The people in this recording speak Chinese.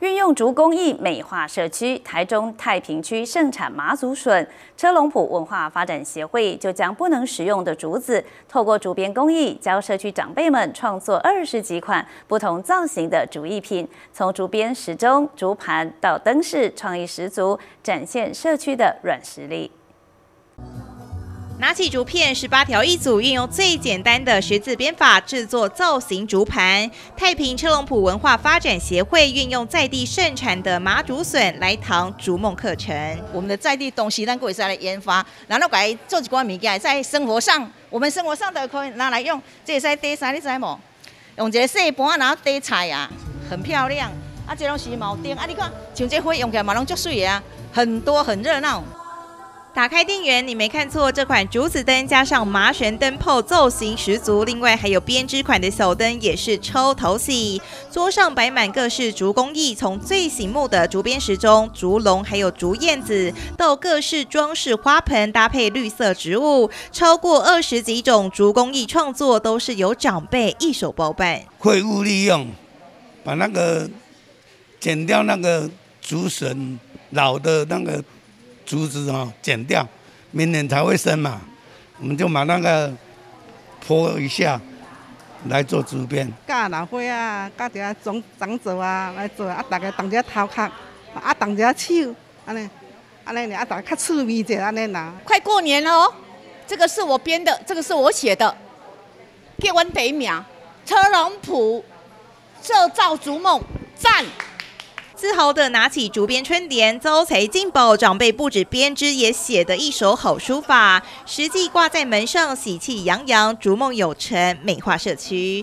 运用竹工艺美化社区，台中太平区盛产麻竹笋，车龙埔文化发展协会就将不能使用的竹子，透过竹编工艺，教社区长辈们创作二十几款不同造型的竹艺品，从竹编时钟、竹盘到灯饰，创意十足，展现社区的软实力。拿起竹片，十八条一组，运用最简单的十字编法制作造型竹盘。太平车龙埔文化发展协会运用在地盛产的麻竹笋来堂竹梦课程。我们的在地东西，咱可以来研发，然后改做几款物件，在生活上，我们生活上都可以拿来用。这是堆啥？你知无？用一个细盘，然后堆菜啊，很漂亮。啊，这拢是毛钉啊，你看，像这火用起来嘛，拢足水啊，很多很热闹。打开电源，你没看错，这款竹子灯加上麻绳灯泡，造型十足。另外还有编织款的小灯，也是超讨喜。桌上摆满各式竹工艺，从最醒目的竹编时钟、竹笼，还有竹燕子，到各式装饰花盆搭配绿色植物，超过二十几种竹工艺创作，都是由长辈一手包办。废物利用，把那个剪掉那个竹笋老的那个。竹子哦，剪掉，明年才会生嘛。我们就把那个泼一下来做竹编。教老伙啊，教啲长长者啊来做，啊大家动只头壳，啊动只手，安尼，安尼呢，啊大家较趣味者安尼呐。快过年了哦，这个是我编的，这个是我写的。给完第一名，车龙埔这造逐梦，赞。自豪地拿起竹编春联，招财进宝。长辈不止编织，也写得一手好书法，实际挂在门上，喜气洋洋，逐梦有成，美化社区。